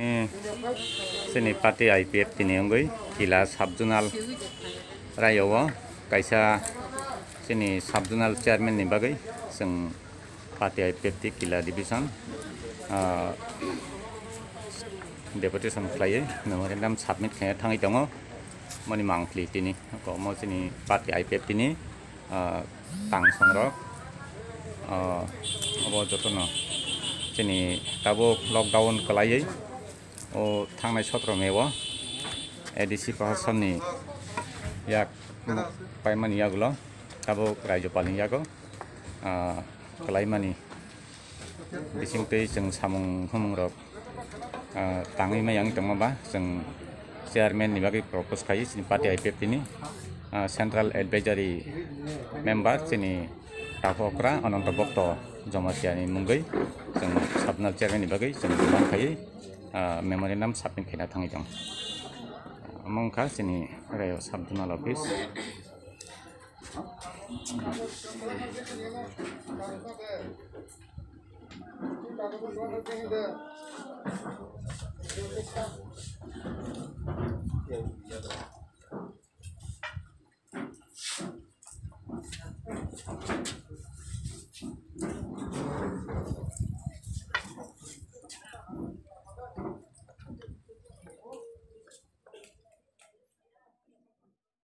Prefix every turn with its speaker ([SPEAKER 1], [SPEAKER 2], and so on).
[SPEAKER 1] जोंनि पार्टी आइ P F तिनि अंगै किला साब जुनाल रायआव कायसा जोंनि साब जुनाल चेयारमेननि बागै जों पार्टी आइ पि एफ ति किला डिभिजन डेपुटेसन खालायो मेमरेन्डाम साबमिट खालामना थाङै दङ माने मांखलि तिनि म जोंनि पार्टी आइ पि एफ तिनि तां संरक अब जतन जोंनि दाबो लकडाउन खालायै 어, 탕내 셔트로 메워 ADC 거하선니 약 파이만 이야글로 তাবো রাইজো পালিং ইয়াগো kalaimani bising tei seng samung humung rok tangi ma yang tong ba jeng chairman ni bagai propose kai sini party IPF ini central advisory member sini tapokra ananta bokto jomasiani munggai, seng sabnal chairman ni bagai, seng jumang kai Ah, memory nam sapin kina tangi jong. Among ah, ka sini reo sap duna lobis.
[SPEAKER 2] Yeah.